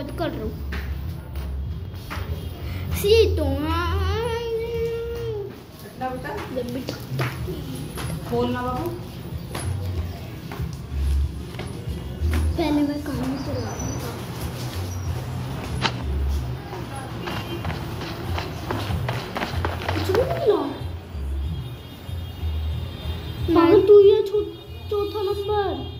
बहुत कर रहा हूँ। सी तो बोलना बाबू। पहले मैं काम चला पागल तू ये चौथा नंबर।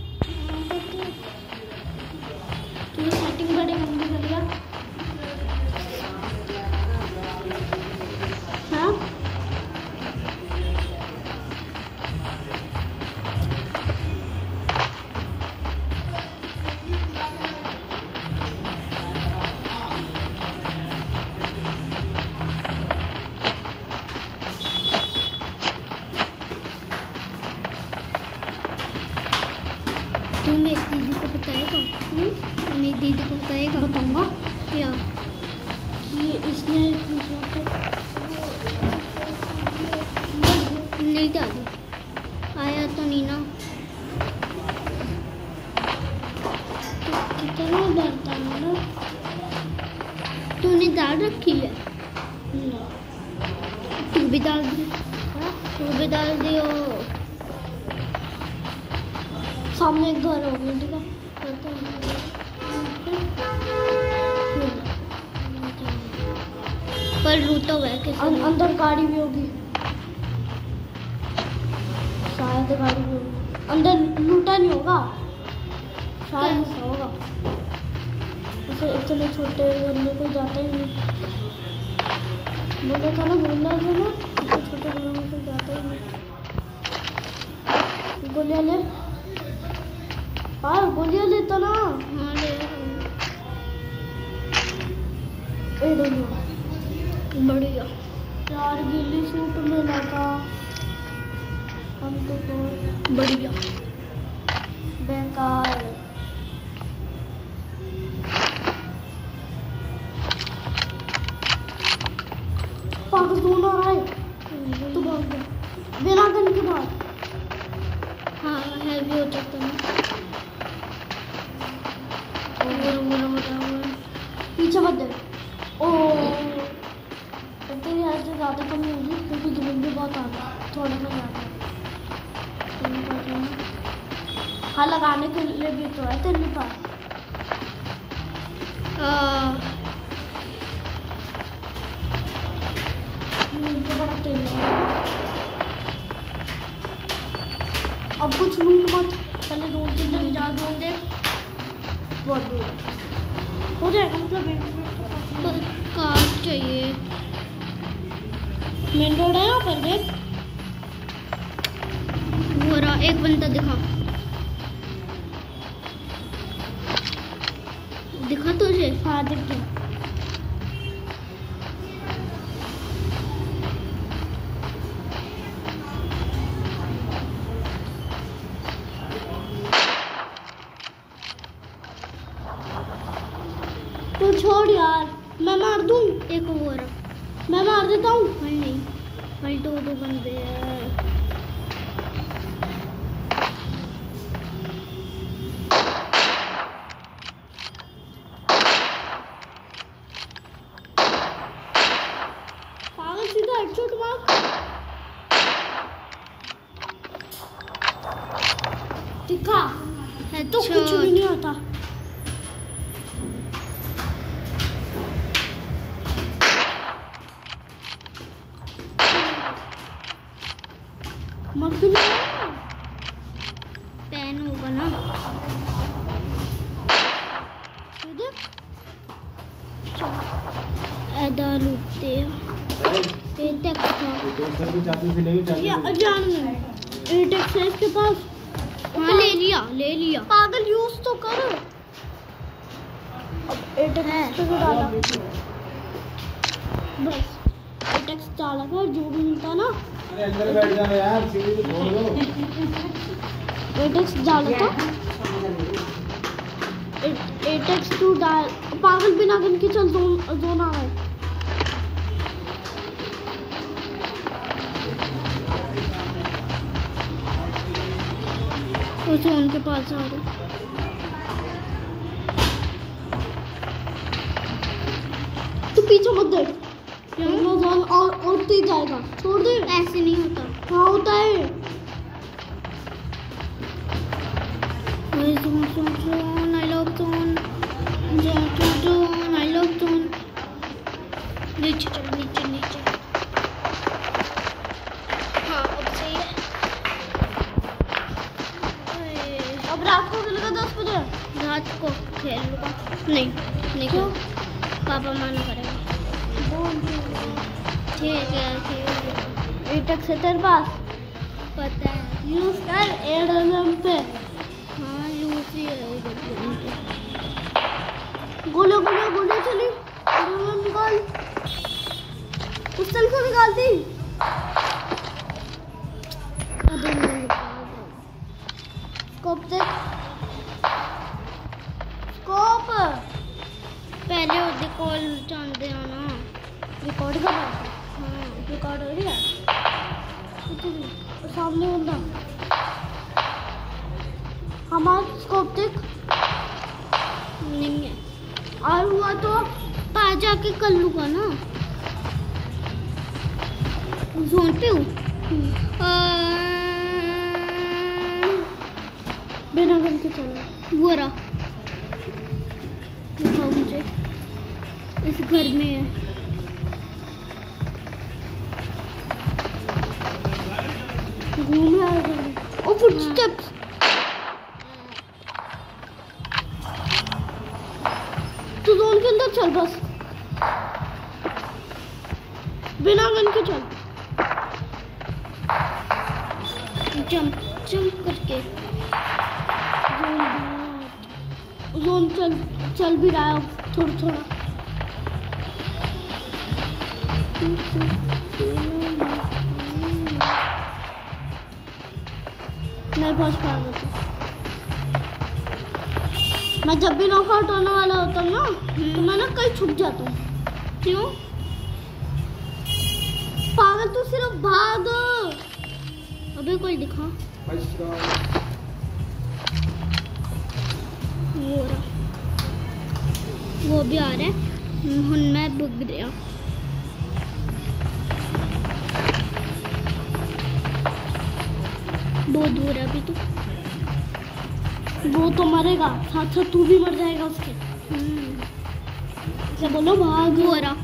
तू मेरी दीदी को बताएगा। मेरी दीदी को बताएगा। बताऊँगा? क्या कि इसने नहीं डाली आया तो नहीं ना तो कितना है ना तूने दाल रखी है? तू भी डाल दी। तू भी डाल दियो सामने एक घर हो गया ठीक है पर रूटा है कैसे अं- अंदर गाड़ी भी होगी। शायद गाड़ी भी होगी। अंदर लूटा नहीं होगा। शायद ऐसा होगा। ऐसे इतने छोटे बंदे को जाता ही नहीं। बोला था ना बोला था ना छोटे बंदे में कोई जाता ही नहीं। गोलियाँ ले हाँ गोलियाँ लेता ना हाँ डोलियो बढ़िया। यार गिल्ली सूट में लगा हम तो बहुत बढ़िया। बेकार पागल कौन आ रहा है तू भाग बिना गन के भाग हाँ हेल्प हो सकता है तो लगा अब कुछ लूट मत पहले दो तीन दिन जा दो। दे बहुत दूर। हो जाएगा मतलब। पर कार चाहिए। मेन रोड है यहाँ पर देख। वो रहा एक बंदा दिखा। दिखा तुझे? हाँ दिख पेन होगा ना। है। इसके पास। हाँ ले लिया ले लिया। पागल यूज़ तो कर। अब एटेक्स पे भी डाला। बस एटेक्स डाला कर जो भी मिलता ना। अंदर बैठ जाओ यार सीढ़ी तो छोड़ दो। एटेक्स डाला था एटेक्स टू डाल। पागल बिना गन के चल जोन जोन आ गए उसे उनके पास आ रहे पीछे मत देख। जोन और और तेज जाएगा छोड़ दे। ऐसे नहीं होता हाँ होता। है। एटक से तेरे पास पता है यूज़ कर एडम पे हाँ यूज़ ही है गोलो गोलो गोलो चली गोलो निकाल पिस्टल को निकालती स्कोप स्कोप पहले रिकॉर्ड चाहते रिकॉर्ड रिकॉर्ड हो रही है सामने बंदा हमारा स्कोप देख नहीं है। और हुआ तो पास जाके कर लूँगा ना? जोन पे हूँ बिना गन के चलो वो रहा। मुझे। इस घर में है। फुटस्टेप्स तू जोन के अंदर चल बस बिना गन के चल जंप जंप करके जोन जोन चल चल भी रहा है थोड़ा थोड़ा मेरे पास फार्म होती मैं जब भी नॉकआउट होने वाला होता हूँ ना तो मैं ना कहीं छुप जाता हूँ। क्यों? पागल तू सिर्फ़ भाग। अबे कोई दिखा। वो रहा। वो भी आ रहा है। मैं बुक दिया। बहुत दूर है अभी तो। वो तो मरेगा। साथ साथ तू भी मर जाएगा उसके। बोलो? भाग। वो रहा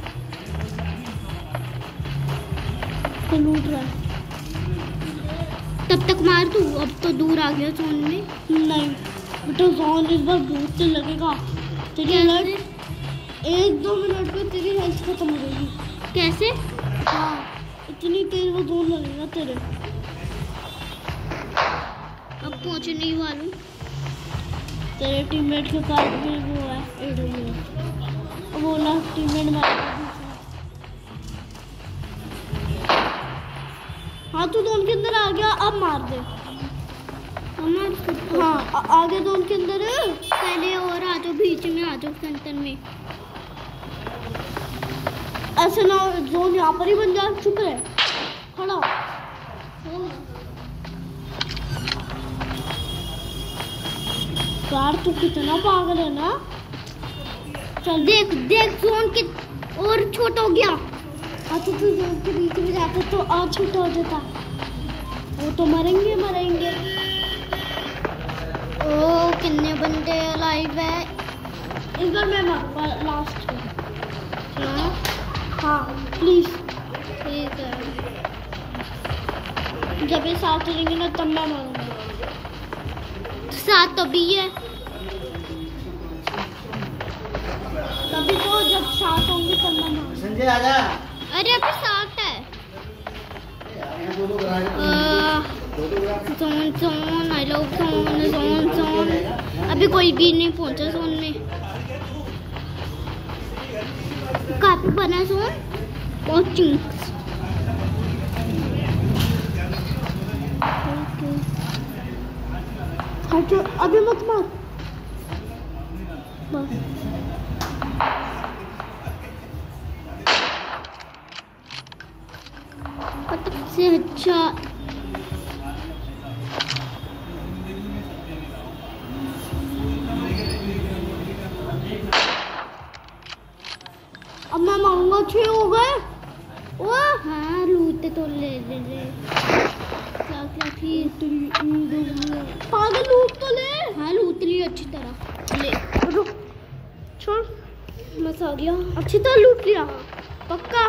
तो लूट रहा है। तब तक मार तू अब तो दूर आ गया जोन में। नहीं। बेटा जोन इस बार बहुत से लगेगा। तेरी हेल्थ एक दो मिनट में तेरी हेल्थ खत्म हो जाएगी। कैसे? हाँ इतनी तेज वो जोन लगेगा तेरे। पहुँचने ही वालू तेरे टीममेट के पास भी वो है एडब्ल्यू अब बोला टीममेट मारेगा हाँ। तू जोन के अंदर आ गया अब मार दे। हाँ। आ- आगे जोन के अंदर। पहले और आ जाओ बीच में आ जाओ सेंटर में। ऐसे ना जोन यहाँ पर ही बन जाए चुप रहे। खड़ा यार, तू कितना पागल है ना? चल, देख देख, जोन के और छोटा हो गया। अच्छा तो जोन के बीच में जाते तो और छोटा हो जाता। वो तो मरेंगे मरेंगे। ओ, कितने बंदे लाइव है। इस बार मैं मारूँगा लास्ट में हाँ। हाँ? प्लीज़ ठीक है। जब ये साथ रहेंगे ना, तब मैं मारूँगा। सात तो भी है। तभी तो जब साथ होंगे तब मैं संजय आजा अरे अभी सात है। Zone zone I love zone zone zone. अभी कोई भी नहीं पहुँचा जोन में। पे बना जोन? बहुत अच्छा अभी मत मार अच्छा अब मैं मांगा छे हो गए वो हाँ लूटे तो ले ले, ले। क्या फिर पागल लूट तो ले। हाँ लूट ली अच्छी तरह। ले रुक। छोड़। बस आ गया। अच्छी तरह लूट लिया। पक्का?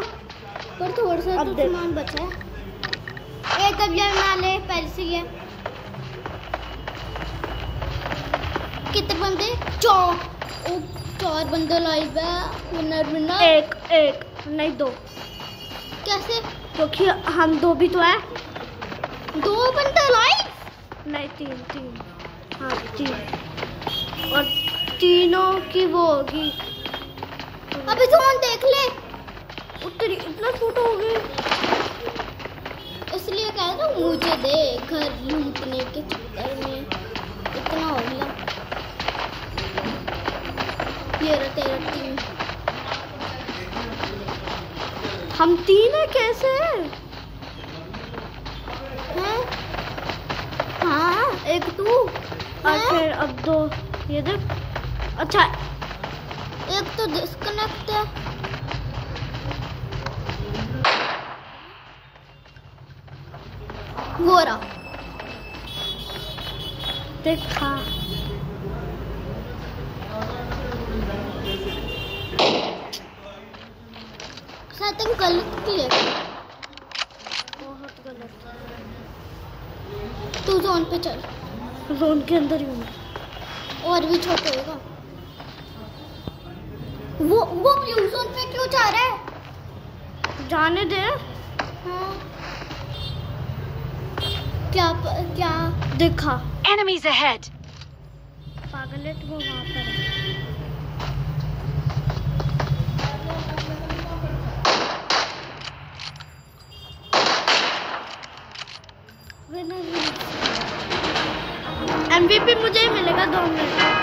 पर थोड़ा सा तो सामान बचा है। एक बना ले पहले से ये कितने बंदे? चार। ओ चार बंदे लाइव है। विनर विनर एक एक नहीं दो। कैसे? क्योंकि हम दो भी तो है। दो बंदे लाइव नहीं तीन तीन। हाँ तीन। और तीनों की वो होगी। अबे जोन देख ले। उत्तरी इतना छोटा हो गया। इसलिए कह रहा हूँ मुझे दे घर लूटने के चक्कर में इतना हो गया। ये रहा तेरा टीम हम तीन है कैसे हैं हाँ एक तू? और फिर अब दो। ये देख। अच्छा। एक तो डिस्कनेक्ट है। वो रहा। देखा सेटिंग गलत की है बहुत गलत। तू जोन पे चल। जोन के अंदर ही हूँ और भी छोटे होगा। वो वो ब्लू जोन पे क्यों जा रहा है? जाने दे। हाँ। क्या प- क्या? देखा। Enemies ahead! पागलेट वो वहाँ पर है। एमवीपी मुझे ही मिलेगा दो मिनट।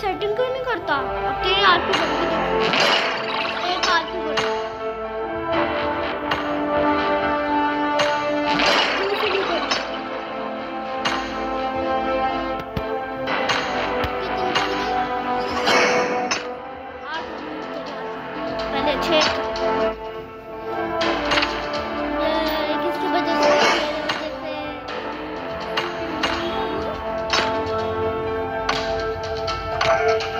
सेटिंग क्यों नहीं करता। अब तेरे बढ़ चल